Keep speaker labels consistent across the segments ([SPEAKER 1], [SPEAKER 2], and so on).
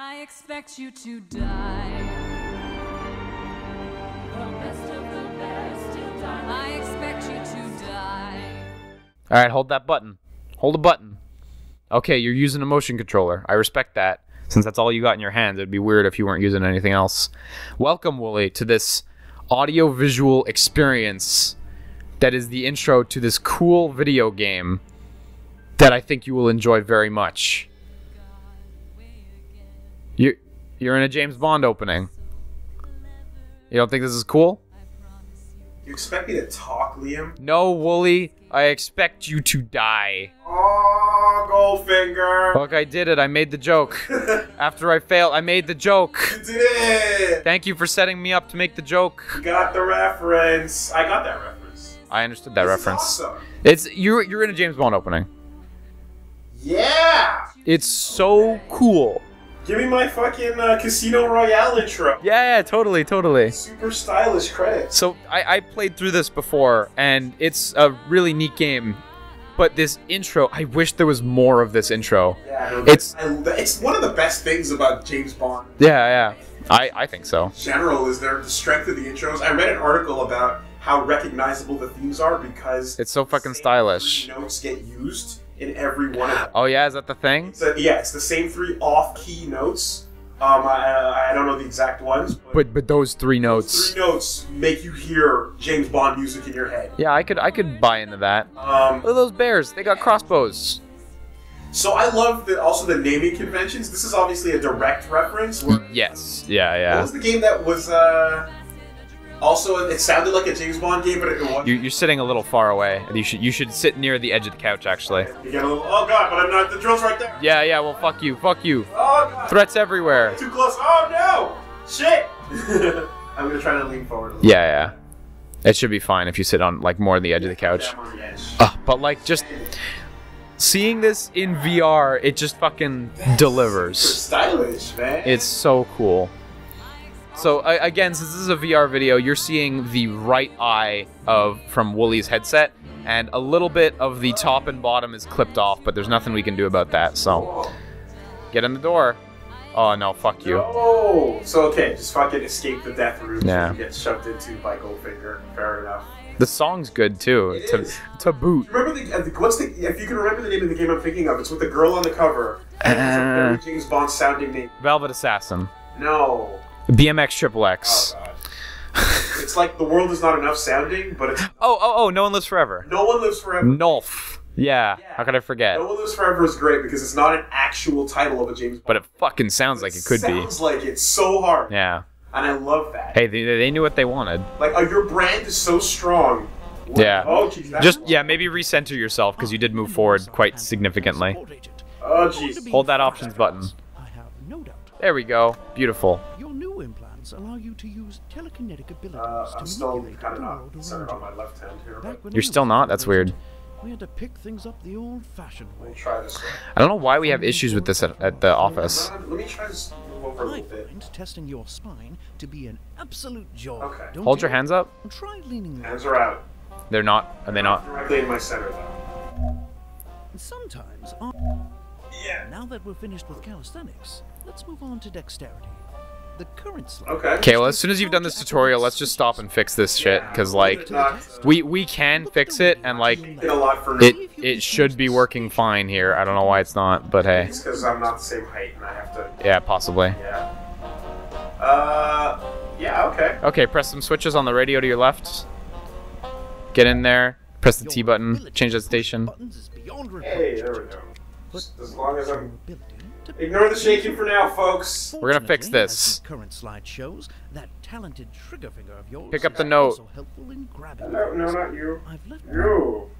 [SPEAKER 1] I expect you to die. The best of the best till die. I expect you to die.
[SPEAKER 2] All right, hold that button. Hold a button. Okay, you're using a motion controller. I respect that. Since that's all you got in your hands, it'd be weird if you weren't using anything else. Welcome, Woolie, to this audio-visual experience that is the intro to this cool video game that I think you will enjoy very much. You're, in a James Bond opening. You don't think this is cool?
[SPEAKER 3] You expect me to talk, Liam?
[SPEAKER 2] No, Woolie. I expect you to die.
[SPEAKER 3] Oh, Goldfinger!
[SPEAKER 2] Look, I did it. I made the joke. After I failed, I made the joke.
[SPEAKER 3] You did it!
[SPEAKER 2] Thank you for setting me up to make the joke.
[SPEAKER 3] You got the reference. I got that reference.
[SPEAKER 2] I understood that
[SPEAKER 3] This is
[SPEAKER 2] reference.
[SPEAKER 3] awesome.
[SPEAKER 2] It's you're you're in a James Bond opening.
[SPEAKER 3] Yeah!
[SPEAKER 2] It's so cool.
[SPEAKER 3] Give me my fucking uh, Casino Royale intro.
[SPEAKER 2] Yeah, yeah, totally, totally.
[SPEAKER 3] Super stylish credits.
[SPEAKER 2] So I, I played through this before, and it's a really neat game. But this intro, I wish there was more of this intro.
[SPEAKER 3] Yeah,
[SPEAKER 2] It's-
[SPEAKER 3] I, it's one of the best things about James Bond
[SPEAKER 2] Yeah, yeah. I, I think so.
[SPEAKER 3] in general is their the strength of the intros. I read an article about how recognizable the themes are because
[SPEAKER 2] It's so fucking stylish.
[SPEAKER 3] Notes get used in every one of them.
[SPEAKER 2] Oh yeah, is that the thing?
[SPEAKER 3] So, yeah, it's the same three off-key notes. Um, I, I don't know the exact ones, but,
[SPEAKER 2] But but those three notes.
[SPEAKER 3] three notes make you hear James Bond music in your head.
[SPEAKER 2] Yeah, I could I could buy into that.
[SPEAKER 3] Um,
[SPEAKER 2] Look at those bears. They got crossbows.
[SPEAKER 3] so I love the, also the naming conventions. This is obviously a direct reference. Where,
[SPEAKER 2] Yes. Yeah, Yeah.
[SPEAKER 3] What
[SPEAKER 2] yeah.
[SPEAKER 3] was the game that was uh, also? It sounded like a James Bond game, but it wasn't.
[SPEAKER 2] You, you're sitting a little far away. You should you should sit near the edge of the couch actually.
[SPEAKER 3] You get a little. Oh god! But I'm not. The drill's right there.
[SPEAKER 2] Yeah, yeah. Well, fuck you. Fuck you.
[SPEAKER 3] Oh god!
[SPEAKER 2] Threats everywhere.
[SPEAKER 3] Too close. Oh no! Shit! I'm gonna try to lean forward. A little.
[SPEAKER 2] Yeah, yeah. It should be fine if you sit on like more on the edge of the couch.
[SPEAKER 3] Yeah, I'm on the edge.
[SPEAKER 2] Uh, but like just seeing this in VR, it just fucking delivers.
[SPEAKER 3] Stylish, man.
[SPEAKER 2] It's so cool. So I again, since this is a VR video, you're seeing the right eye of from Woolie's headset, and a little bit of the top and bottom is clipped off, but there's nothing we can do about that. So get in the door. Oh no, fuck you.
[SPEAKER 3] Oh, so okay, just fucking escape the death room.
[SPEAKER 2] Yeah.
[SPEAKER 3] You get shoved into by Goldfinger. Fair enough.
[SPEAKER 2] The song's good too.
[SPEAKER 3] It
[SPEAKER 2] To,
[SPEAKER 3] is.
[SPEAKER 2] to boot.
[SPEAKER 3] Remember the, uh, what's the if you can remember the name of the game I'm thinking of? It's with the girl on the cover. And it's a very
[SPEAKER 2] Uh.
[SPEAKER 3] James Bond sounding name.
[SPEAKER 2] Velvet Assassin.
[SPEAKER 3] No.
[SPEAKER 2] BMX Triple X.
[SPEAKER 3] Oh it's like the world is not enough sounding, but it's
[SPEAKER 2] Oh, oh, oh, No One Lives Forever.
[SPEAKER 3] no one lives forever.
[SPEAKER 2] Nolf. Yeah.
[SPEAKER 3] Yeah.
[SPEAKER 2] How could I forget?
[SPEAKER 3] No one lives forever is great because it's not an actual title of a James Bond.
[SPEAKER 2] But it fucking sounds like it could be.
[SPEAKER 3] Sounds like it's so hard,
[SPEAKER 2] Yeah.
[SPEAKER 3] and I love that.
[SPEAKER 2] Hey, they, they knew what they wanted.
[SPEAKER 3] Like uh, your brand is so strong. What-
[SPEAKER 2] Yeah.
[SPEAKER 3] Oh jeez.
[SPEAKER 2] Just, yeah, maybe recenter yourself because you did move forward quite significantly.
[SPEAKER 3] Oh jeez.
[SPEAKER 2] Hold that options button.
[SPEAKER 4] I have no doubt.
[SPEAKER 2] There we go. Beautiful.
[SPEAKER 4] Your new implants allow you to use telekinetic abilities
[SPEAKER 3] Uh,
[SPEAKER 4] to
[SPEAKER 3] still
[SPEAKER 4] manipulate
[SPEAKER 3] kind of
[SPEAKER 4] the
[SPEAKER 3] not
[SPEAKER 4] world
[SPEAKER 3] centered on
[SPEAKER 4] around
[SPEAKER 3] my left hand here,
[SPEAKER 4] you.
[SPEAKER 3] but
[SPEAKER 4] Back when
[SPEAKER 2] You're still not? That's weird.
[SPEAKER 4] We had to pick things up the old-fashioned way.
[SPEAKER 3] we'll try this way.
[SPEAKER 2] I don't know why we have issues with this at, at the office.
[SPEAKER 3] Let me try to move over a
[SPEAKER 4] I
[SPEAKER 3] little bit.
[SPEAKER 4] testing your spine to be an absolute joy.
[SPEAKER 3] Okay.
[SPEAKER 4] Don't
[SPEAKER 2] Hold your hands up.
[SPEAKER 4] Try leaning
[SPEAKER 3] Hands are out.
[SPEAKER 2] They're not. Are they not?
[SPEAKER 3] Directly in my center though.
[SPEAKER 4] Sometimes,
[SPEAKER 3] Yeah.
[SPEAKER 4] now that we're finished with calisthenics, let's move on to dexterity. The current slide.
[SPEAKER 3] Okay.
[SPEAKER 2] Okay, well, as soon as you've done this tutorial, let's just stop and fix this shit. Because, like, we we can fix it, and, like,
[SPEAKER 3] Did a lot for
[SPEAKER 2] it it should be working fine here. I don't know why it's not, but hey.
[SPEAKER 3] It's because I'm not the same height and I have to.
[SPEAKER 2] Yeah, possibly.
[SPEAKER 3] Yeah. Uh. Yeah. Okay.
[SPEAKER 2] Okay, press some switches on the radio to your left. Get in there. Press the T button. Change the station.
[SPEAKER 4] Is
[SPEAKER 3] Hey, there we go. Just as long as I'm.
[SPEAKER 4] Ability to
[SPEAKER 3] Ignore the shaking for now, folks.
[SPEAKER 2] We're gonna fix this.
[SPEAKER 4] current slide shows that talented trigger finger of yours
[SPEAKER 2] Pick up the note.
[SPEAKER 4] also helpful in grabbing
[SPEAKER 3] No, no, not you.
[SPEAKER 4] I've
[SPEAKER 3] You.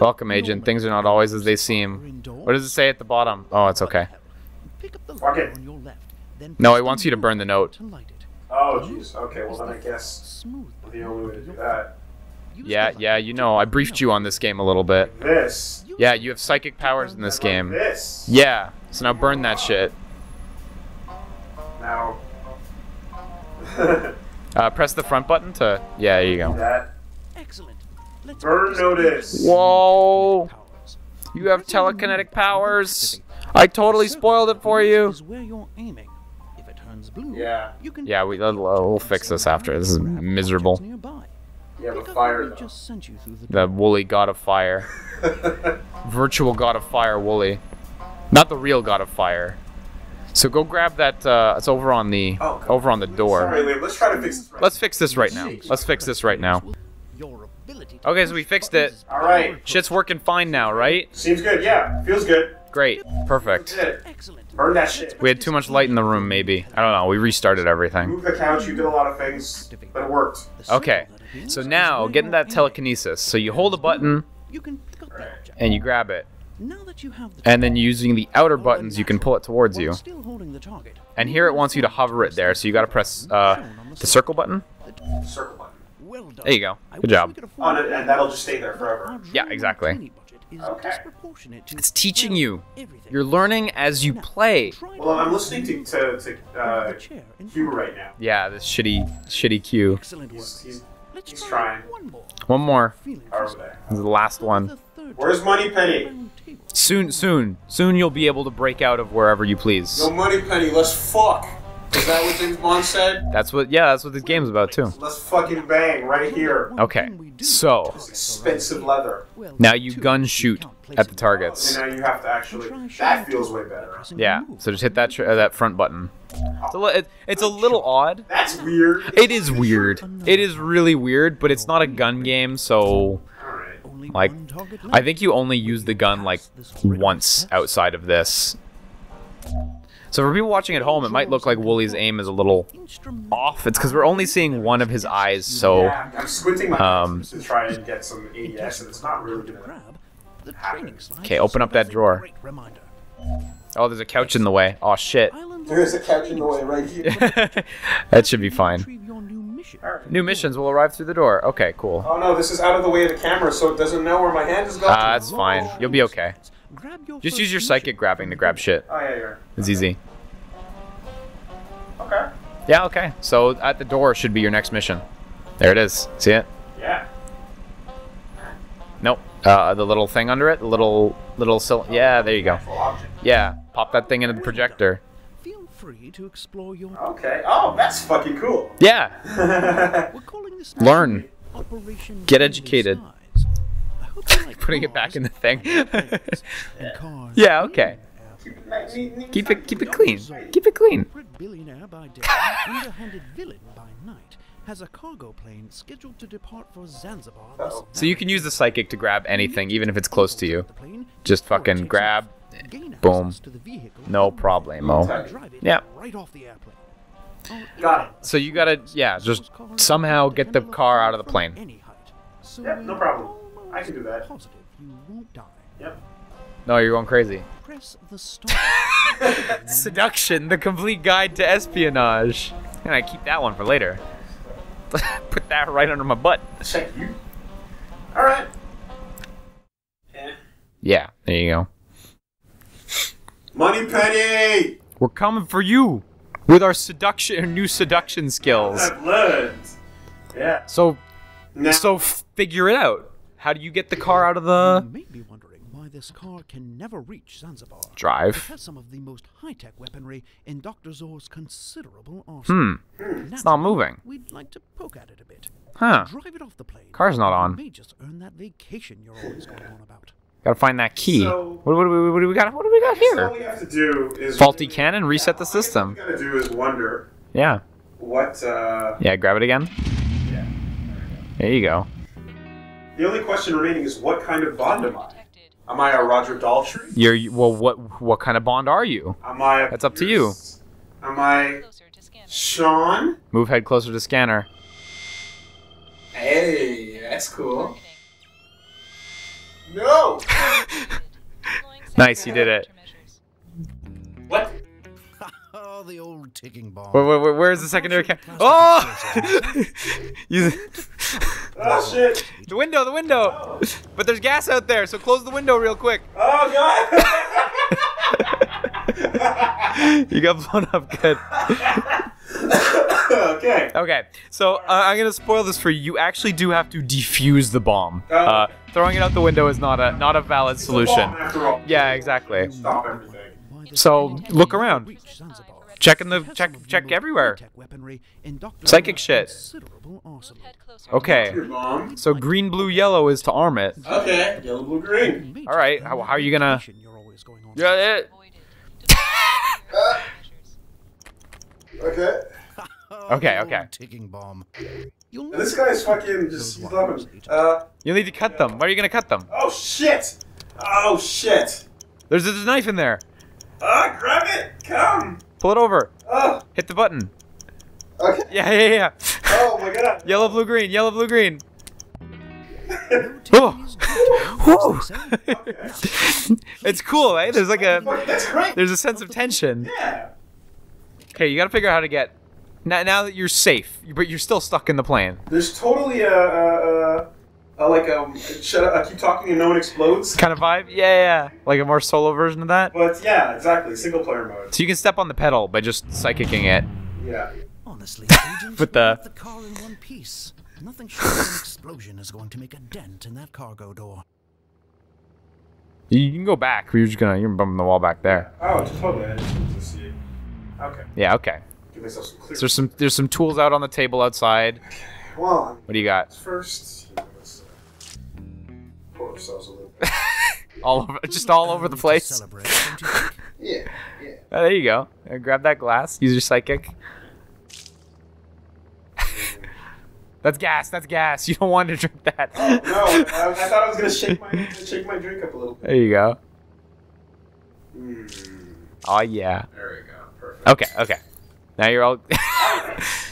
[SPEAKER 2] Welcome, agent. Things are not always as they seem. What does it say at the bottom? Oh, it's okay.
[SPEAKER 4] Pick up the
[SPEAKER 3] Fuck
[SPEAKER 4] on your left, then
[SPEAKER 2] No,
[SPEAKER 4] press
[SPEAKER 2] it wants you to burn the note.
[SPEAKER 4] to light it.
[SPEAKER 3] Oh, jeez. Okay, well then I guess
[SPEAKER 4] smooth
[SPEAKER 3] the only way to do that.
[SPEAKER 4] Use
[SPEAKER 2] Yeah, yeah, you know. I briefed you on this game a little bit.
[SPEAKER 3] This.
[SPEAKER 2] Yeah, you have psychic powers in this game.
[SPEAKER 3] This.
[SPEAKER 2] Yeah, so now burn that shit.
[SPEAKER 3] Now.
[SPEAKER 2] Uh, press the front button to. Yeah, there you go.
[SPEAKER 3] that.
[SPEAKER 4] Excellent. Let's
[SPEAKER 3] Burn notice.
[SPEAKER 2] Whoa! You have telekinetic powers. I totally spoiled it for you.
[SPEAKER 4] Is where you're aiming. turns blue,
[SPEAKER 3] Yeah.
[SPEAKER 2] Yeah, we we'll, we'll fix this after. This is miserable.
[SPEAKER 4] Nearby.
[SPEAKER 3] Yeah,
[SPEAKER 4] Think
[SPEAKER 3] but fire though.
[SPEAKER 4] just sent you through the
[SPEAKER 2] The Woolie god of fire, virtual god of fire, Woolie, not the real god of fire. So go grab that. Uh, it's over on the
[SPEAKER 3] Oh,
[SPEAKER 2] over on the door.
[SPEAKER 3] Sorry, Liam. Let's try to fix this. Right.
[SPEAKER 2] Let's fix this right now. Let's fix this right now.
[SPEAKER 4] Your ability to
[SPEAKER 2] Okay, so we fixed it.
[SPEAKER 3] All right.
[SPEAKER 2] Shit's working fine now, right?
[SPEAKER 3] Seems good. Yeah. Feels good.
[SPEAKER 2] Great. Perfect.
[SPEAKER 4] Excellent.
[SPEAKER 3] Burn that shit.
[SPEAKER 2] We had too much light in the room, maybe. I don't know. We restarted everything.
[SPEAKER 3] Move the couch. You did a lot of things, but it worked.
[SPEAKER 2] Okay. So now, getting that telekinesis. So you hold a button
[SPEAKER 4] You can pick up the object.
[SPEAKER 2] and you grab it,
[SPEAKER 4] Now that you have the
[SPEAKER 2] and then using the outer buttons, you can pull it towards you.
[SPEAKER 4] Still holding the target.
[SPEAKER 2] And here it wants you to hover it there, so you gotta press uh, the circle button.
[SPEAKER 3] Circle button.
[SPEAKER 2] There you go. Good job.
[SPEAKER 4] we could afford
[SPEAKER 3] Oh, and- that'll just stay there forever.
[SPEAKER 2] Yeah, exactly.
[SPEAKER 4] Tiny is
[SPEAKER 3] Okay.
[SPEAKER 4] disproportionate to,
[SPEAKER 2] It's teaching you.
[SPEAKER 4] everything.
[SPEAKER 2] You're learning as you
[SPEAKER 4] Now,
[SPEAKER 2] play.
[SPEAKER 3] Well, I'm listening to to, to uh,
[SPEAKER 4] the chair in
[SPEAKER 3] Hugh right now.
[SPEAKER 2] Yeah, this shitty, shitty cue.
[SPEAKER 4] Excellent work.
[SPEAKER 3] He's, he's
[SPEAKER 4] Let's
[SPEAKER 3] he's
[SPEAKER 4] try
[SPEAKER 3] trying.
[SPEAKER 4] one more.
[SPEAKER 2] One more.
[SPEAKER 4] Feeling
[SPEAKER 3] over
[SPEAKER 4] crisp.
[SPEAKER 3] there.
[SPEAKER 2] This is the last one.
[SPEAKER 3] Where's
[SPEAKER 4] Moneypenny?
[SPEAKER 2] Soon, soon, soon you'll be able to break out of wherever you please.
[SPEAKER 3] No Money Penny. Let's fuck. Is that what James Bond said?
[SPEAKER 2] That's what. Yeah, that's what this game's about too.
[SPEAKER 3] Let's fucking bang right here.
[SPEAKER 2] Okay.
[SPEAKER 4] thing we do
[SPEAKER 2] So
[SPEAKER 3] This expensive leather.
[SPEAKER 2] now you gun shoot at the targets.
[SPEAKER 3] And now you have to actually. That feels way better.
[SPEAKER 2] Yeah. So just hit that tr- uh, that front button. It's a, li- it, it's a little odd.
[SPEAKER 3] That's weird.
[SPEAKER 2] It is weird. It is really weird, but it's not a gun game, so like I think you only use the gun like once outside of this. So for people watching at home, it might look like Woolie's aim is a little off. It's because we're only seeing one of his eyes, so
[SPEAKER 3] Yeah, I'm squinting my
[SPEAKER 2] Um,
[SPEAKER 3] to try and get some ADS, and it's not really gonna.
[SPEAKER 4] grab the training slides
[SPEAKER 2] Okay, open up that drawer. oh, there's a couch in the way. Oh shit.
[SPEAKER 3] There's a couch in the way right here.
[SPEAKER 2] that should be fine.
[SPEAKER 4] your new.
[SPEAKER 2] New missions will arrive through the door. Okay, cool.
[SPEAKER 3] Oh no, this is out of the way of the camera, so it doesn't know where my hand is going.
[SPEAKER 2] Ah, that's fine. You'll be okay.
[SPEAKER 4] Grab your
[SPEAKER 2] Just use your
[SPEAKER 4] mission
[SPEAKER 2] psychic grabbing to grab shit.
[SPEAKER 3] oh yeah, you're.
[SPEAKER 2] It's easy.
[SPEAKER 3] Okay.
[SPEAKER 2] Yeah, okay. So at the door should be your next mission. There it is. See it?
[SPEAKER 3] Yeah.
[SPEAKER 2] Nope. Uh, the little thing under it, the little little sil- Yeah, there you go.
[SPEAKER 3] Object.
[SPEAKER 2] Yeah, pop that thing into the projector.
[SPEAKER 4] Feel free to explore your.
[SPEAKER 3] Okay. Oh, that's fucking cool.
[SPEAKER 2] Yeah.
[SPEAKER 4] We're calling this
[SPEAKER 2] Learn.
[SPEAKER 4] Operation
[SPEAKER 2] Get
[SPEAKER 4] Friendly
[SPEAKER 2] educated.
[SPEAKER 4] like
[SPEAKER 2] Putting it back in the thing.
[SPEAKER 4] and planes and cars.
[SPEAKER 2] yeah. Okay.
[SPEAKER 3] Keep it nice, neat, neat.
[SPEAKER 2] Keep it clean. Keep it clean.
[SPEAKER 4] Billionaire by day, underhanded villain by night, has a cargo plane scheduled to depart for Zanzibar.
[SPEAKER 3] Uh-oh.
[SPEAKER 2] So you can use the psychic to grab anything, even if it's close to you. Just fucking grab. boom.
[SPEAKER 4] access to the vehicle,
[SPEAKER 2] No
[SPEAKER 4] and
[SPEAKER 2] problemo. Yeah.
[SPEAKER 4] right off the airplane.
[SPEAKER 3] Got it.
[SPEAKER 2] So you gotta, yeah, just somehow get the car out of the plane.
[SPEAKER 4] Any height. So
[SPEAKER 3] Yep, no problem. I
[SPEAKER 4] almost
[SPEAKER 3] can do that.
[SPEAKER 4] Positive you won't die.
[SPEAKER 3] Yep.
[SPEAKER 2] No, you're going crazy.
[SPEAKER 4] Press the start.
[SPEAKER 2] Seduction, the complete guide to espionage. And I keep that one for later. Put that right under my butt.
[SPEAKER 3] Check you. All right. Eh.
[SPEAKER 2] Yeah, there you go.
[SPEAKER 3] Moneypenny.
[SPEAKER 2] We're coming for you with our seduction, new seduction skills.
[SPEAKER 3] I've learned. Yeah.
[SPEAKER 2] So,
[SPEAKER 3] Now,
[SPEAKER 2] so figure it out. How do you get the car out of the
[SPEAKER 4] you may be wondering why this car can never reach Zanzibar. Drive. It
[SPEAKER 2] drive?
[SPEAKER 4] has some of the most high-tech weaponry in Dr. Zor's considerable arsenal.
[SPEAKER 2] Hmm, it's not moving.
[SPEAKER 4] We'd like to poke at it a bit.
[SPEAKER 2] Huh?
[SPEAKER 4] Drive it off the plane.
[SPEAKER 2] Car's not on.
[SPEAKER 4] You may just earn that vacation you're always going on about.
[SPEAKER 2] Gotta find that key.
[SPEAKER 3] So-
[SPEAKER 2] what, what, what, what do we got? What do we got here?
[SPEAKER 3] all
[SPEAKER 2] here?
[SPEAKER 3] we have to do is
[SPEAKER 2] Faulty cannon. Reset the
[SPEAKER 3] All we
[SPEAKER 2] system.
[SPEAKER 3] gotta do is wonder
[SPEAKER 2] Yeah.
[SPEAKER 3] what. uh...
[SPEAKER 2] Yeah. Grab it again.
[SPEAKER 3] Yeah.
[SPEAKER 2] There you go.
[SPEAKER 3] The only question remaining is what kind of bond am I? Am I a Roger Daltrey?
[SPEAKER 2] You're well. What what kind of bond are you?
[SPEAKER 3] Am I? A
[SPEAKER 2] That's up to you.
[SPEAKER 3] Am I
[SPEAKER 1] Closer to scanner.
[SPEAKER 3] Sean?
[SPEAKER 2] Move head closer to scanner.
[SPEAKER 3] Hey, that's cool. No.
[SPEAKER 2] Nice, you did it.
[SPEAKER 3] What?
[SPEAKER 4] Oh, the old ticking bomb.
[SPEAKER 2] Where, where, where's the secondary cam? Oh! you,
[SPEAKER 3] Oh shit!
[SPEAKER 2] the window, the window. But there's gas out there, so close the window real quick.
[SPEAKER 3] Oh god!
[SPEAKER 2] You got blown up good.
[SPEAKER 3] okay.
[SPEAKER 2] Okay, so uh, I'm gonna spoil this for you. You actually do have to defuse the bomb. Uh, throwing it out the window is not a not a valid solution.
[SPEAKER 3] Bomb, after all.
[SPEAKER 2] Yeah, exactly.
[SPEAKER 3] Stop everything.
[SPEAKER 2] So look around.
[SPEAKER 4] Reach Zanzibar.
[SPEAKER 2] checking the check check everywhere.
[SPEAKER 4] high-tech weaponry in Dr.
[SPEAKER 2] Psychic shit.
[SPEAKER 4] considerable arsenal.
[SPEAKER 1] Head closer.
[SPEAKER 2] Okay. So green, blue, yellow is to arm it.
[SPEAKER 3] Okay. Yellow, blue, green.
[SPEAKER 2] All right, how- how are you gonna-
[SPEAKER 4] medication you're always going on.
[SPEAKER 2] Yeah, it.
[SPEAKER 1] Avoided. Develop measures.
[SPEAKER 3] Okay.
[SPEAKER 2] Okay, okay.
[SPEAKER 4] Ticking bomb. You'll
[SPEAKER 3] And this guy's fucking just he's loving. Uh.
[SPEAKER 2] You need to cut them. Why are you gonna cut them?
[SPEAKER 3] Oh shit. Oh shit.
[SPEAKER 2] There's a knife in there.
[SPEAKER 3] Ah, grab it. Come.
[SPEAKER 2] Pull it over.
[SPEAKER 3] Oh.
[SPEAKER 2] Hit the button.
[SPEAKER 3] Okay.
[SPEAKER 2] Yeah, yeah, yeah.
[SPEAKER 3] Oh my god.
[SPEAKER 2] Yellow, blue, green. Yellow, blue, green.
[SPEAKER 4] Ticking
[SPEAKER 2] Oh.
[SPEAKER 4] is good, as they say.
[SPEAKER 2] It's cool, eh? There's like a
[SPEAKER 3] Fuck, That's great.
[SPEAKER 2] there's a sense of tension.
[SPEAKER 3] Yeah.
[SPEAKER 2] Okay, you gotta figure out how to get. Now, now that you're safe, but you're still stuck in the plane.
[SPEAKER 3] There's totally a, a, a, a like um shut up. I keep talking and no one explodes.
[SPEAKER 2] Kind of vibe. Yeah, yeah, yeah. Like a more solo version of that.
[SPEAKER 3] But yeah, exactly. Single player mode.
[SPEAKER 2] So you can step on the pedal by just psychicking it.
[SPEAKER 3] Yeah.
[SPEAKER 4] Honestly, agent,
[SPEAKER 2] With the-
[SPEAKER 4] the car in one piece. Nothing short of an explosion is going to make a dent in that cargo door.
[SPEAKER 2] You you can go back. You're just gonna you're bumping the wall back there.
[SPEAKER 3] Oh, totally. I just need to see. Okay.
[SPEAKER 2] Yeah. Okay.
[SPEAKER 3] Give myself some clear.
[SPEAKER 2] So there's some there's some tools out on the table outside. Okay.
[SPEAKER 3] well,
[SPEAKER 2] What do you got?
[SPEAKER 3] first, you know, let's uh, pour ourselves a little. bit.
[SPEAKER 2] All over, just all over the place.
[SPEAKER 4] Celebrate, don't you think?
[SPEAKER 3] yeah. Yeah.
[SPEAKER 2] Oh, there you go. Uh, grab that glass. Use your psychic. That's gas. That's gas. You don't want to drink that.
[SPEAKER 3] No, I, I thought I was gonna shake my shake my drink up a little bit.
[SPEAKER 2] There you go.
[SPEAKER 3] Mm,
[SPEAKER 2] Oh yeah.
[SPEAKER 3] there we go. Perfect.
[SPEAKER 2] Okay. Okay. Now you're all.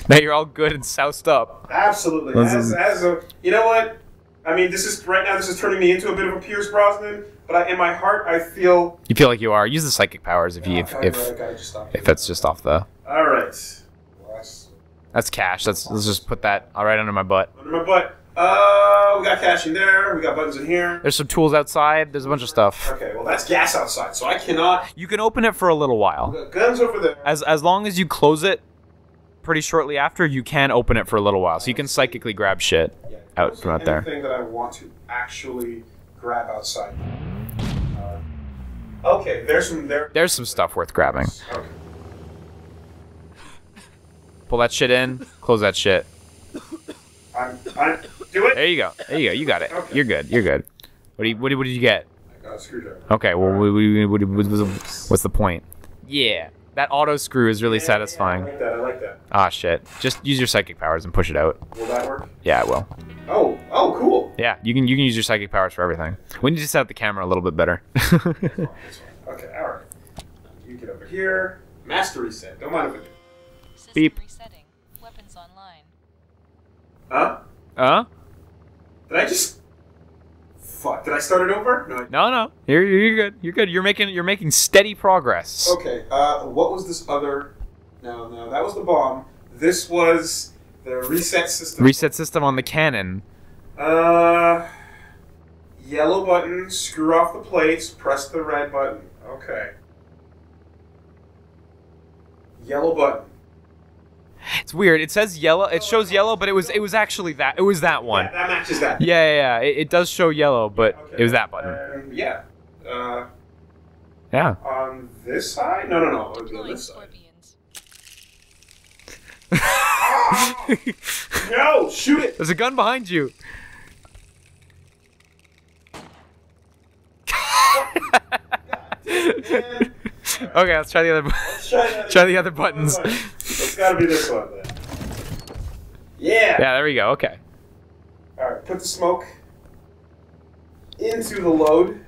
[SPEAKER 2] now you're all good and soused up.
[SPEAKER 3] Absolutely. As,
[SPEAKER 2] is-
[SPEAKER 3] as a, you know what? I mean, this is right now. This is turning me into a bit of a Pierce Brosnan, but I, in my heart, I feel.
[SPEAKER 2] You feel like you are. Use the psychic powers if you if if,
[SPEAKER 3] gotta just stop
[SPEAKER 2] if that's just off the.
[SPEAKER 3] All right. That's
[SPEAKER 2] That's cash. That's let's just put that all right under my butt.
[SPEAKER 3] under my butt. Uh, we got cash in there. We got buttons in here.
[SPEAKER 2] There's some tools outside. There's a bunch of stuff.
[SPEAKER 3] Okay, well that's gas outside, so I cannot.
[SPEAKER 2] You can open it for a little while.
[SPEAKER 3] Guns over there.
[SPEAKER 2] As as long as you close it pretty shortly after, you can open it for a little while. So you can psychically grab shit
[SPEAKER 3] Yeah,
[SPEAKER 2] out
[SPEAKER 3] those
[SPEAKER 2] from
[SPEAKER 3] are
[SPEAKER 2] out there.
[SPEAKER 3] Anything that I want to actually grab outside. Uh, okay, there's some there.
[SPEAKER 2] There's some stuff worth grabbing.
[SPEAKER 3] Okay.
[SPEAKER 2] Pull that shit in. Close that shit.
[SPEAKER 3] I'm, I'm, do it.
[SPEAKER 2] There you go. There you go. You got it.
[SPEAKER 3] Okay.
[SPEAKER 2] You're good. You're good. What do you what, do- what did you get?
[SPEAKER 3] I got a screwdriver.
[SPEAKER 2] Okay. Well, what, what, what, what, what's what's the point? Yeah, that auto screw is really
[SPEAKER 3] Yeah,
[SPEAKER 2] satisfying.
[SPEAKER 3] I like that. I like that.
[SPEAKER 2] Ah, shit. Just use your psychic powers and push it out.
[SPEAKER 3] Will that work?
[SPEAKER 2] Yeah, it will.
[SPEAKER 3] Oh, oh, cool.
[SPEAKER 2] Yeah, you can you can use your psychic powers for everything. We need to set up the camera a little bit better.
[SPEAKER 3] Okay, all right. You get over here. Master reset. Don't mind if I do.
[SPEAKER 1] System
[SPEAKER 2] Beep.
[SPEAKER 1] resetting. Weapons online.
[SPEAKER 3] Huh?
[SPEAKER 2] huh?
[SPEAKER 3] Did I just? Fuck. Did I start it over? No. I-
[SPEAKER 2] No, no. You're you're good. You're good. You're making you're making steady progress.
[SPEAKER 3] Okay. Uh, what was this other? No, no, that was the bomb. This was the reset system.
[SPEAKER 2] Reset system on the cannon.
[SPEAKER 3] Uh, yellow button. Screw off the plates. Press the red button. Okay. Yellow button.
[SPEAKER 2] It's weird. It says yellow. It shows yellow, but it was it was actually that. It was that one.
[SPEAKER 3] Yeah, that matches that.
[SPEAKER 2] Yeah, yeah, yeah. It, it does show yellow, but
[SPEAKER 3] Okay.
[SPEAKER 2] it was that button.
[SPEAKER 3] Um, yeah. Uh,
[SPEAKER 2] Yeah.
[SPEAKER 3] on this side? No, no, no. On
[SPEAKER 1] Deploying
[SPEAKER 3] this side.
[SPEAKER 1] scorpions.
[SPEAKER 3] No! Shoot it!
[SPEAKER 2] There's a gun behind you. Okay, let's try the other.
[SPEAKER 3] Let's try, that.
[SPEAKER 2] Try the other buttons.
[SPEAKER 3] It's gotta be this one then. Yeah!
[SPEAKER 2] Yeah, there we go. Okay.
[SPEAKER 3] Alright, put the smoke into the load.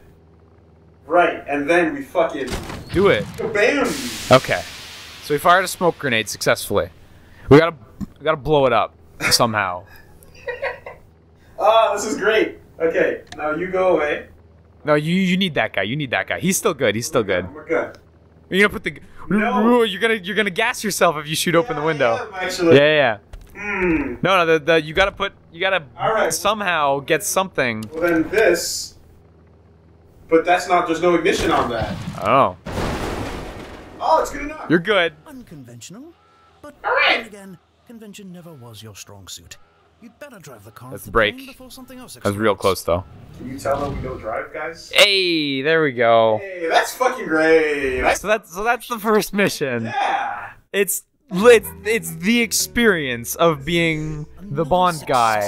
[SPEAKER 3] Right, and then we fucking
[SPEAKER 2] Do it.
[SPEAKER 3] bam!
[SPEAKER 2] Okay. So we fired a smoke grenade successfully. We gotta we gotta blow it up somehow.
[SPEAKER 3] Ah, this is great. Okay, now you go away.
[SPEAKER 2] No, you you need that guy. You need that guy. He's still good. He's still good.
[SPEAKER 3] We're good.
[SPEAKER 2] You're gonna put the.
[SPEAKER 3] No.
[SPEAKER 2] You're gonna you're gonna gas yourself if you shoot open the window.
[SPEAKER 3] am.
[SPEAKER 2] Yeah, yeah. yeah.
[SPEAKER 3] Hmm.
[SPEAKER 2] No, no. The, the you gotta put you gotta
[SPEAKER 3] All right.
[SPEAKER 2] somehow get something.
[SPEAKER 3] Well, then this. But that's not. There's no ignition on that.
[SPEAKER 2] Oh,
[SPEAKER 3] Oh, it's good enough.
[SPEAKER 2] you're good.
[SPEAKER 4] Unconventional, but
[SPEAKER 3] All right.
[SPEAKER 4] again, convention never was your strong suit. You'd better drive the car
[SPEAKER 2] Let's break.
[SPEAKER 4] plane before something else
[SPEAKER 2] That was real close though.
[SPEAKER 3] Can you tell them we don't drive, guys?
[SPEAKER 2] Hey, there we go.
[SPEAKER 3] Hey, that's fucking great. That's,
[SPEAKER 2] So that's so that's the first mission.
[SPEAKER 3] yeah.
[SPEAKER 2] It's it's it's the experience of being the Bond guy.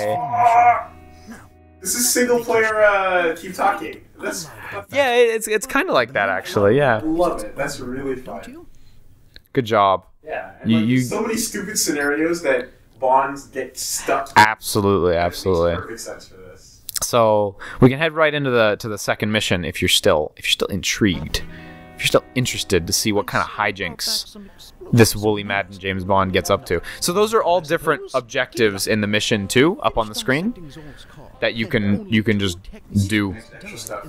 [SPEAKER 3] This is single player. Uh, keep talking. That's.
[SPEAKER 2] Yeah, it's it's kind of like that actually. Yeah.
[SPEAKER 3] love it. That's really fun.
[SPEAKER 4] you?
[SPEAKER 2] Good job.
[SPEAKER 3] Yeah. And
[SPEAKER 2] You-
[SPEAKER 3] like,
[SPEAKER 2] you-
[SPEAKER 3] so many stupid scenarios that Bonds get stuck.
[SPEAKER 2] Absolutely, absolutely.
[SPEAKER 3] perfect sense for this.
[SPEAKER 2] So we can head right into the to the second mission if you're still if you're still intrigued, if you're still interested to see what kind of hijinks this Woolie Madden James Bond gets up to. So those are all different objectives in the mission too, up on the screen that you can you can just do.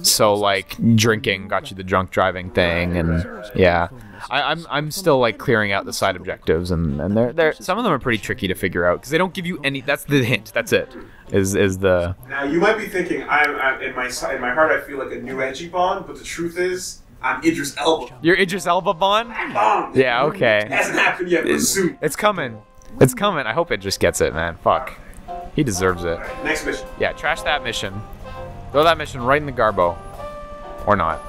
[SPEAKER 2] So like drinking got you the drunk driving thing, and yeah, I, I'm I'm still like clearing out the side objectives, and and they're they're some of them are pretty tricky to figure out because they don't give you any. That's the hint. That's it. Is is the
[SPEAKER 3] Now you might be thinking, I'm, I'm in my in my heart, I feel like a new edgy Bond, but the truth is, I'm Idris Elba.
[SPEAKER 2] your Idris Elba Bond?
[SPEAKER 3] Bond.
[SPEAKER 2] Yeah,
[SPEAKER 3] It
[SPEAKER 2] okay.
[SPEAKER 3] hasn't happened yet, but soon.
[SPEAKER 2] It's coming. It's coming. I hope it just gets it, man. Fuck. He deserves it.
[SPEAKER 3] Next mission.
[SPEAKER 2] Yeah, trash that mission. Throw that mission right in the garbo. Or not.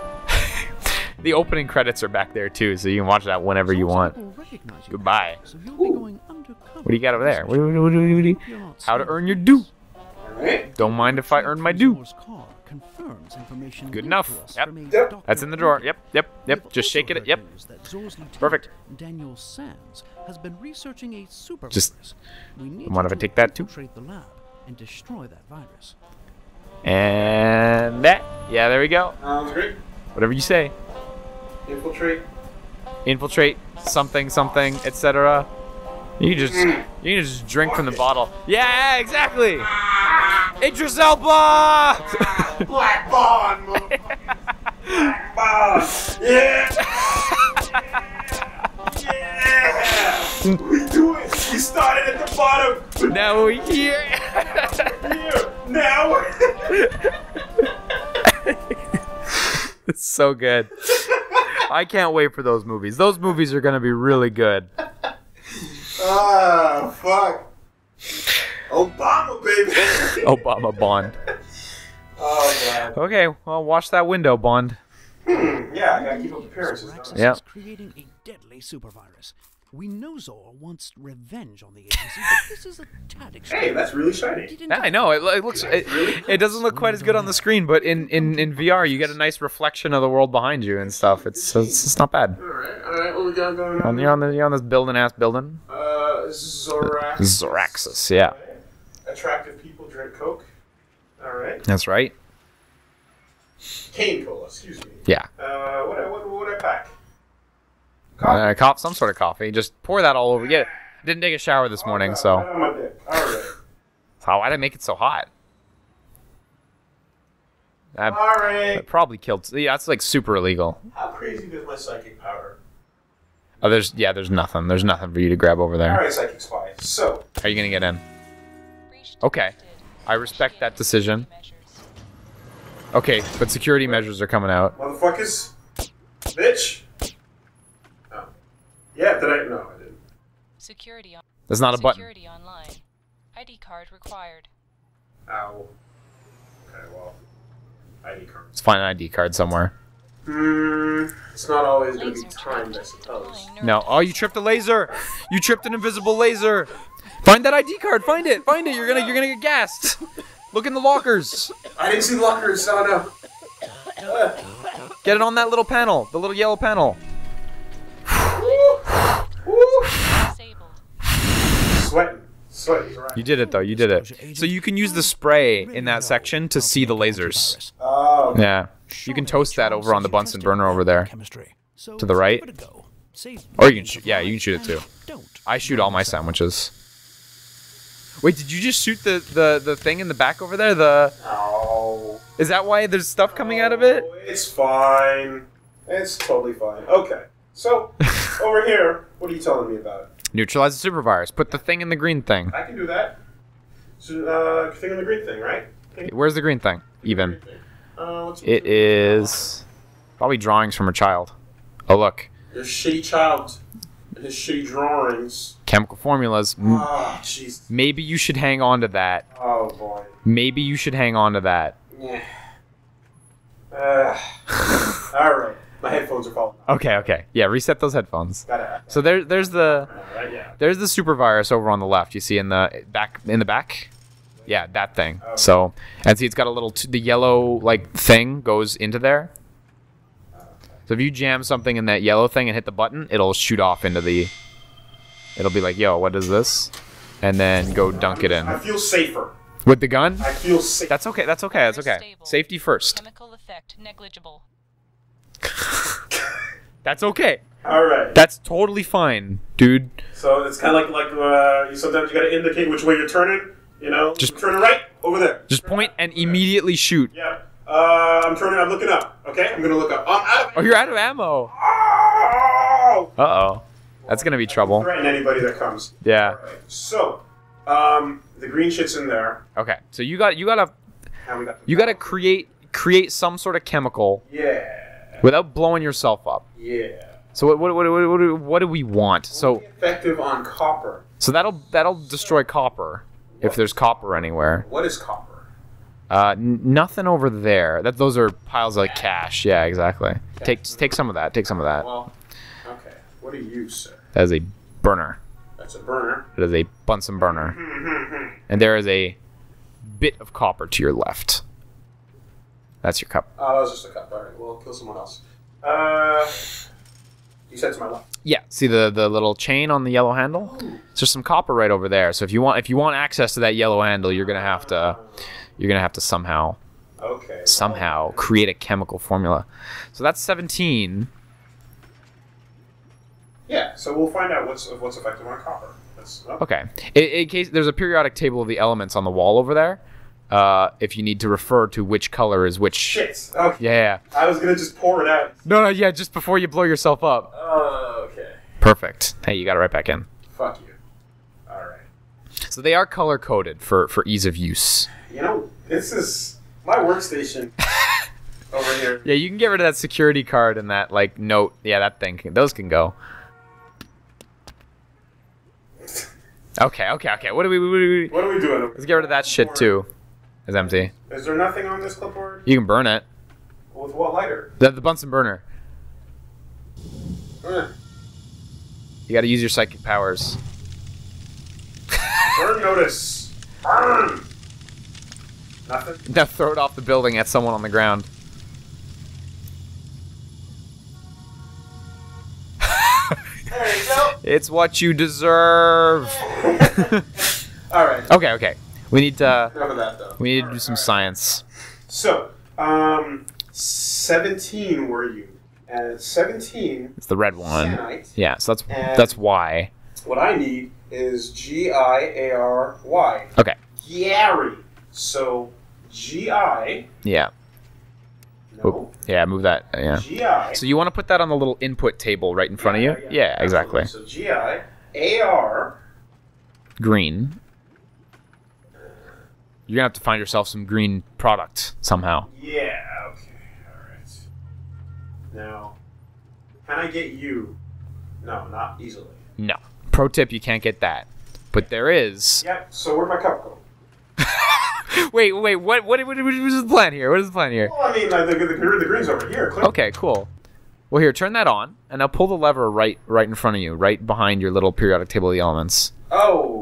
[SPEAKER 2] The opening credits are back there too, so you can watch that whenever you want. Goodbye.
[SPEAKER 4] So you'll be going.
[SPEAKER 2] What do you got over there? What, what, what, what, what, how to earn your due. Don't mind if I earn my due.
[SPEAKER 4] Zor's car confirms information
[SPEAKER 2] Good enough. Yep.
[SPEAKER 3] Yep.
[SPEAKER 2] That's in the drawer. Yep, yep, yep. Just shake it. Yep.
[SPEAKER 4] heard news that Zor's lieutenant,
[SPEAKER 2] Perfect.
[SPEAKER 4] Daniel Sands has been researching a super
[SPEAKER 2] Just-.
[SPEAKER 4] We
[SPEAKER 2] if I take that too?
[SPEAKER 4] and destroy that virus.
[SPEAKER 2] And that. Yeah, there we go.
[SPEAKER 3] Sounds great.
[SPEAKER 2] Whatever you say.
[SPEAKER 3] Infiltrate.
[SPEAKER 2] Infiltrate something, something, etc. You can just you can just drink from the bottle. Yeah, exactly. Ah. Idris Elba.
[SPEAKER 3] Black Bond. Black Bond. Yeah. yeah. We do it. We started at the bottom.
[SPEAKER 2] now we here.
[SPEAKER 3] Here. Now.
[SPEAKER 2] it's so good. I can't wait for those movies. Those movies are gonna be really good.
[SPEAKER 3] Ah, fuck. Obama, baby.
[SPEAKER 2] Obama Bond.
[SPEAKER 3] oh, God.
[SPEAKER 2] Okay, well, watch that window, Bond.
[SPEAKER 3] Yeah, I gotta keep up appearances. don't I?
[SPEAKER 4] Zoraxis
[SPEAKER 2] Yeah.
[SPEAKER 4] creating a deadly super virus. We know Zor wants revenge on the agency, but this is a tad extreme.
[SPEAKER 3] Hey, that's really shiny.
[SPEAKER 2] Yeah, I know. It, it looks. It, it doesn't look quite as good on the screen, but in, in, in VR, you get a nice reflection of the world behind you and stuff. It's it's, it's not bad.
[SPEAKER 3] Alright, alright, what we got going on?
[SPEAKER 2] you're on the you're on this building ass building.
[SPEAKER 3] Uh, Zorax.
[SPEAKER 2] Zoraxis, yeah,
[SPEAKER 3] Attractive people drink Coke. Alright.
[SPEAKER 2] that's right.
[SPEAKER 3] Cane Cola, excuse me.
[SPEAKER 2] Yeah,
[SPEAKER 3] Uh, what, I- what, what would I pack?
[SPEAKER 2] Uh, cop some sort of coffee. Just pour that all over. Yeah, didn't take a shower this morning,
[SPEAKER 3] Right
[SPEAKER 2] so
[SPEAKER 3] on my dick. Alright.
[SPEAKER 2] how why did I make it so hot? That,
[SPEAKER 3] Alright.
[SPEAKER 2] that probably killed. Yeah, that's like super illegal.
[SPEAKER 3] How crazy is my psychic power?
[SPEAKER 2] Oh, there's yeah, there's nothing. There's nothing for you to grab over there.
[SPEAKER 3] Alright, psychic spy. So,
[SPEAKER 2] How are you gonna get in? Okay, I respect that decision. Okay, but security measures are coming out.
[SPEAKER 3] motherfuckers. Bitch. Yeah, did I? No, I didn't.
[SPEAKER 1] Security on.
[SPEAKER 2] There's not a button.
[SPEAKER 1] Security online. ID card required.
[SPEAKER 3] Ow. Okay, well. ID card.
[SPEAKER 2] Let's find an ID card somewhere.
[SPEAKER 3] Hmm. It's not always gonna be timed, I suppose.
[SPEAKER 1] Deploying
[SPEAKER 2] No. Oh, you tripped a laser. You tripped an invisible laser. Find that ID card. Find it. Find it. You're gonna you're gonna get gassed. Look in the lockers.
[SPEAKER 3] I didn't see lockers. Oh no.
[SPEAKER 2] Get it on that little panel, the little yellow panel.
[SPEAKER 3] Right.
[SPEAKER 2] You did it though. You did it. So you can use the spray in that section to see the lasers.
[SPEAKER 3] Oh.
[SPEAKER 2] Yeah. You can toast that over on the Bunsen burner over there.
[SPEAKER 4] Chemistry. So
[SPEAKER 2] To the right?
[SPEAKER 4] give it a go. Save
[SPEAKER 2] Or you can shoot. Yeah, you can shoot it too. I shoot all my sandwiches. Wait, did you just shoot the, the, the thing in the back over there? The
[SPEAKER 3] Oh.
[SPEAKER 2] is that why there's stuff coming out of it?
[SPEAKER 3] It's fine. It's totally fine. Okay. So, over here, what are you telling me about?
[SPEAKER 2] Neutralize the super virus. Put the thing in the green thing.
[SPEAKER 3] I can do that. So, uh, thing in the green thing, right? Thing-
[SPEAKER 2] Where's the green thing? Even.
[SPEAKER 3] green thing. Uh,
[SPEAKER 2] It is probably drawings from a child. Oh look,
[SPEAKER 3] Your shitty child and his shitty drawings.
[SPEAKER 2] chemical formulas.
[SPEAKER 3] Ah, jeez.
[SPEAKER 2] Maybe you should hang on to that.
[SPEAKER 3] Oh boy.
[SPEAKER 2] Maybe you should hang on to that.
[SPEAKER 3] Yeah. Uh, all right. My headphones are falling. out.
[SPEAKER 2] Okay, okay. Yeah, reset those headphones.
[SPEAKER 3] Gotta.
[SPEAKER 2] So there, there's the
[SPEAKER 3] Right, yeah.
[SPEAKER 2] there's the super virus over on the left. You see in the back in the back. Yeah, that thing. So and see, it's got a little t- the yellow like thing goes into there. So if you jam something in that yellow thing and hit the button, it'll shoot off into the. It'll be like, "Yo, what is this?" And then go dunk it in.
[SPEAKER 3] I feel safer.
[SPEAKER 2] with the gun.
[SPEAKER 3] I feel safe.
[SPEAKER 2] That's okay. That's okay. That's okay.
[SPEAKER 5] Stable.
[SPEAKER 2] Safety first.
[SPEAKER 5] Chemical effect negligible.
[SPEAKER 2] That's okay.
[SPEAKER 3] All right.
[SPEAKER 2] That's totally fine, dude.
[SPEAKER 3] So it's kind of like like uh, you sometimes you got to indicate which way you're turning. You know,
[SPEAKER 2] Just-
[SPEAKER 3] I'm turning right over there.
[SPEAKER 2] Just point and immediately shoot.
[SPEAKER 3] Yeah. Uh, I'm turning. I'm looking up. Okay, I'm gonna look up. I'm out of.
[SPEAKER 2] Oh, you're out of ammo.
[SPEAKER 3] Oh!
[SPEAKER 2] Uh oh. That's gonna be trouble.
[SPEAKER 3] Threaten anybody that comes.
[SPEAKER 2] Yeah.
[SPEAKER 3] Alright, So, um, the green shit's in there.
[SPEAKER 2] Okay. So you got you gotta
[SPEAKER 3] got
[SPEAKER 2] you gotta create create some sort of chemical
[SPEAKER 3] Yeah.
[SPEAKER 2] Without blowing yourself up.
[SPEAKER 3] Yeah.
[SPEAKER 2] So what what what what, what, do- what do we want? So
[SPEAKER 3] effective on copper.
[SPEAKER 2] so that'll that'll destroy copper if there's copper anywhere.
[SPEAKER 3] What is copper?
[SPEAKER 2] Uh, n- nothing over there. That those are piles of cash. Yeah, exactly. Take take some of that. Take some of that.
[SPEAKER 3] Well, okay. What do you, sir?
[SPEAKER 2] That is a burner.
[SPEAKER 3] That's a burner.
[SPEAKER 2] That is a Bunsen burner. And there is a bit of copper to your left. That's your cup.
[SPEAKER 3] Oh, that was just a cup. All right. Well, kill someone else. Uh, you said to my left.
[SPEAKER 2] Yeah, see the the little chain on the yellow handle? There's some copper right over there. So if you want if you want access to that yellow handle, you're gonna have to you're gonna have to somehow
[SPEAKER 3] Okay.
[SPEAKER 2] somehow create a chemical formula. So that's 17.
[SPEAKER 3] Yeah. So we'll find out what's what's effective on copper. That's oh,
[SPEAKER 2] Okay. In, in case there's a periodic table of the elements on the wall over there. Uh, if you need to refer to which color is which.
[SPEAKER 3] Shit. Okay.
[SPEAKER 2] Yeah.
[SPEAKER 3] I was gonna just pour it out.
[SPEAKER 2] No, no, yeah, just before you blow yourself up.
[SPEAKER 3] Oh, okay.
[SPEAKER 2] Perfect. Hey, you got it right back in.
[SPEAKER 3] Fuck you. All right.
[SPEAKER 2] So they are color coded for for ease of use.
[SPEAKER 3] You know, this is my workstation over here.
[SPEAKER 2] Yeah, you can get rid of that security card and that like note. Yeah, that thing. Can, those can go. Okay, okay, okay. What do we? What do we
[SPEAKER 3] What are we doing?
[SPEAKER 2] let's get rid of that shit too. It's empty.
[SPEAKER 3] Is there nothing on this clipboard?
[SPEAKER 2] You can burn it.
[SPEAKER 3] With what lighter?
[SPEAKER 2] The, the Bunsen burner. You got to use your psychic powers.
[SPEAKER 3] Burn notice. Burn. Nothing.
[SPEAKER 2] Now throw it off the building at someone on the ground.
[SPEAKER 3] There you go.
[SPEAKER 2] It's what you deserve.
[SPEAKER 3] All right.
[SPEAKER 2] okay, okay. We need to.
[SPEAKER 3] Enough of that, though.
[SPEAKER 2] We need to do some science.
[SPEAKER 3] So, um, seventeen were you? And seventeen.
[SPEAKER 2] It's the red one. Yeah, so that's
[SPEAKER 3] And-
[SPEAKER 2] that's why.
[SPEAKER 3] What I need is G I A R Y.
[SPEAKER 2] Okay.
[SPEAKER 3] Gary. So G I.
[SPEAKER 2] Yeah.
[SPEAKER 3] No.
[SPEAKER 2] Oop. Yeah, move that. Yeah.
[SPEAKER 3] G I.
[SPEAKER 2] So you want to put that on the little input table right in front of you? Yeah, exactly.
[SPEAKER 3] So G I A R.
[SPEAKER 2] Green. You're gonna have to find yourself some green product somehow.
[SPEAKER 3] Yeah. Okay. All right. Now, can I get you? No, not easily.
[SPEAKER 2] No. Pro tip: you can't get that, but there is.
[SPEAKER 3] Yep. So where'd my cup go?
[SPEAKER 2] Wait, wait. What? What? What, what is the plan here? What is the plan here?
[SPEAKER 3] Well, I mean, like, the, the, the green's over here. Clear.
[SPEAKER 2] Okay, cool. Well, here, turn that on, and I'll pull the lever right, right in front of you, right behind your little periodic table of the elements.
[SPEAKER 3] Oh.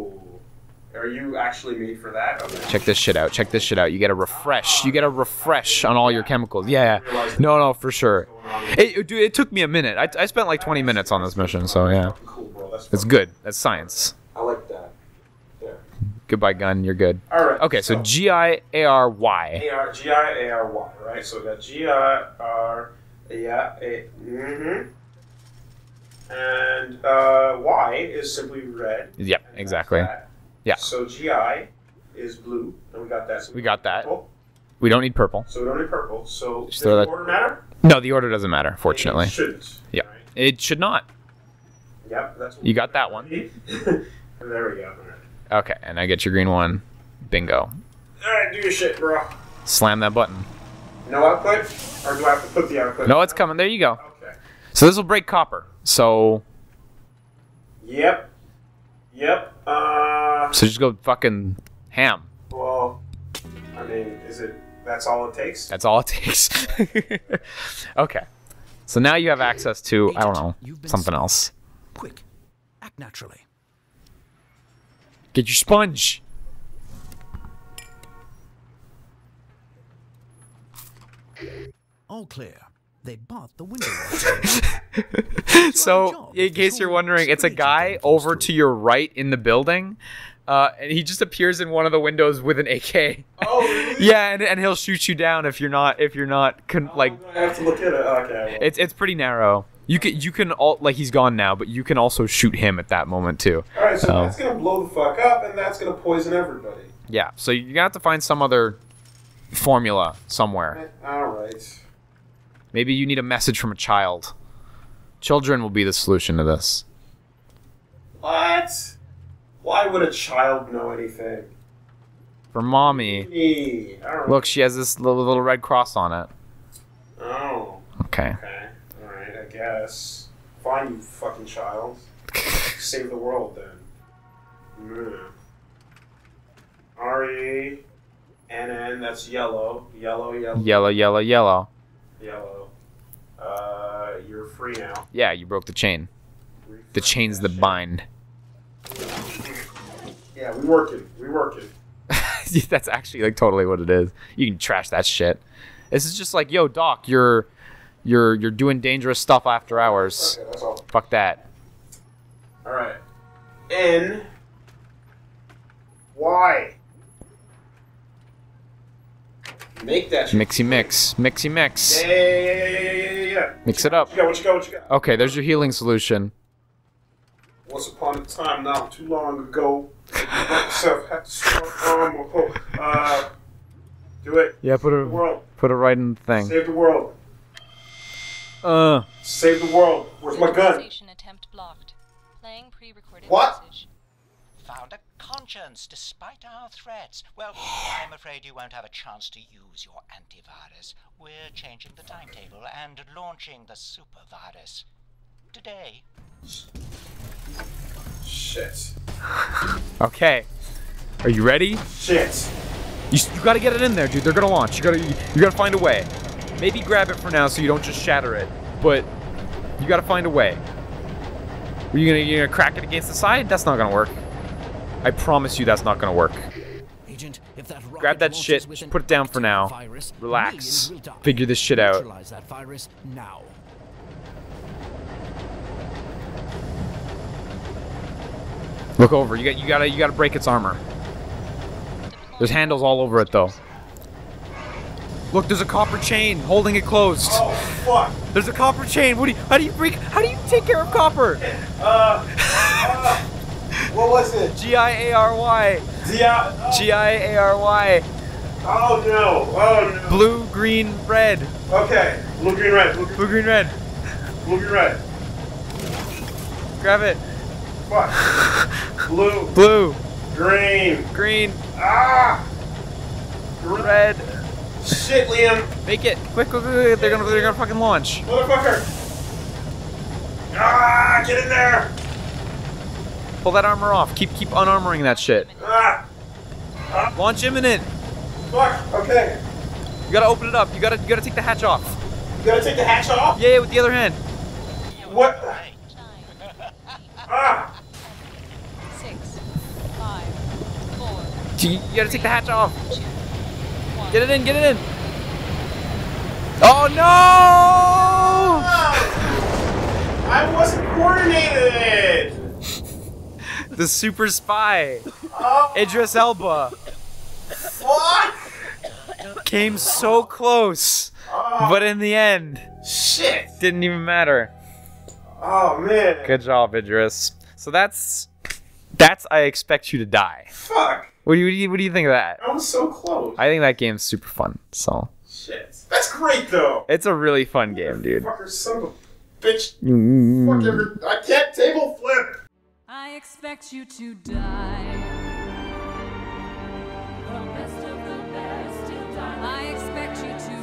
[SPEAKER 3] Are you actually made for that? Okay.
[SPEAKER 2] Check this shit out. Check this shit out. You get a refresh. You get a refresh on all your chemicals. Yeah. No, no, for sure. It, dude, it took me a minute. I, I spent like 20 minutes on this mission, so yeah.
[SPEAKER 3] Cool, bro. That's
[SPEAKER 2] It's good. That's science.
[SPEAKER 3] I like that. There.
[SPEAKER 2] Goodbye, gun. You're good.
[SPEAKER 3] All right.
[SPEAKER 2] Okay, so G I A R Y.
[SPEAKER 3] A R G I A R Y, right? So we got G I R yeah, A mm-hmm. And uh, Y is simply red.
[SPEAKER 2] Yep, exactly. Yeah.
[SPEAKER 3] So G I is blue, and we got that. So
[SPEAKER 2] We got that.
[SPEAKER 3] purple,
[SPEAKER 2] We don't need purple.
[SPEAKER 3] so we don't need purple. So
[SPEAKER 2] Just
[SPEAKER 3] does the
[SPEAKER 2] that-
[SPEAKER 3] order matter?
[SPEAKER 2] No, the order doesn't matter, fortunately.
[SPEAKER 3] It shouldn't.
[SPEAKER 2] Yeah.
[SPEAKER 3] right?
[SPEAKER 2] It should not.
[SPEAKER 3] Yep. That's what
[SPEAKER 2] You got that one.
[SPEAKER 3] there we go. Right.
[SPEAKER 2] Okay, and I get your green one. Bingo.
[SPEAKER 3] All right, do your shit, bro.
[SPEAKER 2] Slam that button.
[SPEAKER 3] No output, or do I have to put the output?
[SPEAKER 2] No, it's coming. There you go.
[SPEAKER 3] Okay.
[SPEAKER 2] So this will break copper. So
[SPEAKER 3] Yep. Yep. Uh.
[SPEAKER 2] so just go fucking ham.
[SPEAKER 3] Well, I mean, is it? That's all it takes.
[SPEAKER 2] That's all it takes. okay. So now you have access to I don't know something else.
[SPEAKER 4] Quick, act naturally.
[SPEAKER 2] Get your sponge.
[SPEAKER 4] All clear. They bought the window washer.
[SPEAKER 2] So, in case you're wondering, it's a guy over
[SPEAKER 4] through.
[SPEAKER 2] to your right in the building, uh, and he just appears in one of the windows with an AK.
[SPEAKER 3] Oh, really?
[SPEAKER 2] yeah, and, and he'll shoot you down if you're not if you're not con- like
[SPEAKER 3] I have to look at it. Okay. Well.
[SPEAKER 2] it's it's pretty narrow. You can you can all like he's gone now, but you can also shoot him at that moment too.
[SPEAKER 3] All right, so
[SPEAKER 2] Oh.
[SPEAKER 3] that's gonna blow the fuck up, and that's gonna poison everybody.
[SPEAKER 2] Yeah, so you're gonna have to find some other formula somewhere.
[SPEAKER 3] All right.
[SPEAKER 2] Maybe you need a message from a child. Children will be the solution to this.
[SPEAKER 3] What? Why would a child know anything?
[SPEAKER 2] For mommy,
[SPEAKER 3] Me. Right.
[SPEAKER 2] look, she has this little, little red cross on it.
[SPEAKER 3] Oh.
[SPEAKER 2] Okay.
[SPEAKER 3] Okay. All right. I guess. Fine, you fucking child. Save the world then. Mm. R E N N. That's yellow. Yellow. Yellow.
[SPEAKER 2] Yellow, yellow, yellow.
[SPEAKER 3] Yellow. Uh, you're free now.
[SPEAKER 2] Yeah, you broke the chain. The chains that bind.
[SPEAKER 3] Yeah, we working. We working.
[SPEAKER 2] That's actually like totally what it is. You can trash that shit. This is just like, yo, Doc, you're you're you're doing dangerous stuff after hours.
[SPEAKER 3] Okay, that's all.
[SPEAKER 2] Fuck that.
[SPEAKER 3] All right. N. Y. Make that shit.
[SPEAKER 2] Mixy mix. Mixy mix.
[SPEAKER 3] Yeah, yeah, yeah, yeah, yeah, yeah, yeah.
[SPEAKER 2] Mix it up.
[SPEAKER 3] What you got, what you got, what you got?
[SPEAKER 2] Okay, there's your healing solution.
[SPEAKER 3] Once upon a time, not too long ago, myself had to strong arm or uh, do it.
[SPEAKER 2] Yeah, put
[SPEAKER 3] Save
[SPEAKER 2] it.
[SPEAKER 3] World.
[SPEAKER 2] Put it right in the thing.
[SPEAKER 3] Save the world.
[SPEAKER 2] Uh.
[SPEAKER 3] Save the world. Where's my gun?
[SPEAKER 5] Attempt blocked. Playing pre-recorded
[SPEAKER 3] what?
[SPEAKER 5] Message.
[SPEAKER 6] Found a conscience despite our threats. Well, I'm afraid you won't have a chance to use your antivirus. We're changing the timetable and launching the supervirus. Today.
[SPEAKER 3] Shit.
[SPEAKER 2] okay. Are you ready?
[SPEAKER 3] Shit.
[SPEAKER 2] You, you gotta get it in there, dude. They're gonna launch. You gotta you, you gotta find a way. Maybe grab it for now so you don't just shatter it, but you gotta find a way. Are you gonna you gonna crack it against the side? That's not gonna work. I promise you, that's not gonna work.
[SPEAKER 4] Agent, if that
[SPEAKER 2] Grab that shit,
[SPEAKER 4] with
[SPEAKER 2] just
[SPEAKER 4] an
[SPEAKER 2] put it down for now.
[SPEAKER 4] Virus,
[SPEAKER 2] Relax.
[SPEAKER 4] millions will die.
[SPEAKER 2] Figure this shit out.
[SPEAKER 4] That virus now.
[SPEAKER 2] Look over. You got you gotta you gotta break its armor. There's handles all over it though. Look, there's a copper chain holding it closed.
[SPEAKER 3] Oh fuck.
[SPEAKER 2] There's a copper chain. What do you? How do you break? How do you take care of copper?
[SPEAKER 3] Uh what was it?
[SPEAKER 2] G I A R Y.
[SPEAKER 3] Oh,
[SPEAKER 2] G I A R Y.
[SPEAKER 3] oh no. Oh no.
[SPEAKER 2] Blue, green, red.
[SPEAKER 3] Okay. Blue, green, red. Blue, green,
[SPEAKER 2] Blue, green, red.
[SPEAKER 3] blue, green, red.
[SPEAKER 2] Grab it.
[SPEAKER 3] Fuck. Blue,
[SPEAKER 2] Blue,
[SPEAKER 3] green.
[SPEAKER 2] green,
[SPEAKER 3] Ah.
[SPEAKER 2] red.
[SPEAKER 3] Shit, Liam.
[SPEAKER 2] Make it quick, quick, quick. quick. They're gonna, they're gonna fucking launch.
[SPEAKER 3] Motherfucker. Ah, get in there.
[SPEAKER 2] Pull that armor off. Keep, keep unarmoring that shit.
[SPEAKER 3] Ah.
[SPEAKER 2] Launch imminent.
[SPEAKER 3] Fuck. Okay.
[SPEAKER 2] You gotta open it up. You gotta, you gotta take the hatch off.
[SPEAKER 3] You gotta take the hatch off.
[SPEAKER 2] Yeah, with the other hand.
[SPEAKER 3] What? Ah.
[SPEAKER 5] six, five, four,
[SPEAKER 2] You, you gotta take the hatch off. Get it in, get it in. Oh no!
[SPEAKER 3] I wasn't coordinated.
[SPEAKER 2] The super spy,
[SPEAKER 3] Oh,
[SPEAKER 2] Idris Elba,
[SPEAKER 3] fuck.
[SPEAKER 2] came so close, but in the end,
[SPEAKER 3] Shit.
[SPEAKER 2] didn't even matter.
[SPEAKER 3] Oh man.
[SPEAKER 2] Good job, Idris. So that's that's I expect you to die.
[SPEAKER 3] Fuck.
[SPEAKER 2] What do you what do you, what do you think of that?
[SPEAKER 3] I was so close.
[SPEAKER 2] I think that game's super fun. So
[SPEAKER 3] Shit. That's great though.
[SPEAKER 2] it's a really fun game, dude.
[SPEAKER 3] Fucker, son of a bitch.
[SPEAKER 2] Mm.
[SPEAKER 3] Fuck every. I can't table flip.
[SPEAKER 1] I expect you to die. The best of the best die. I expect you to